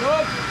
Good.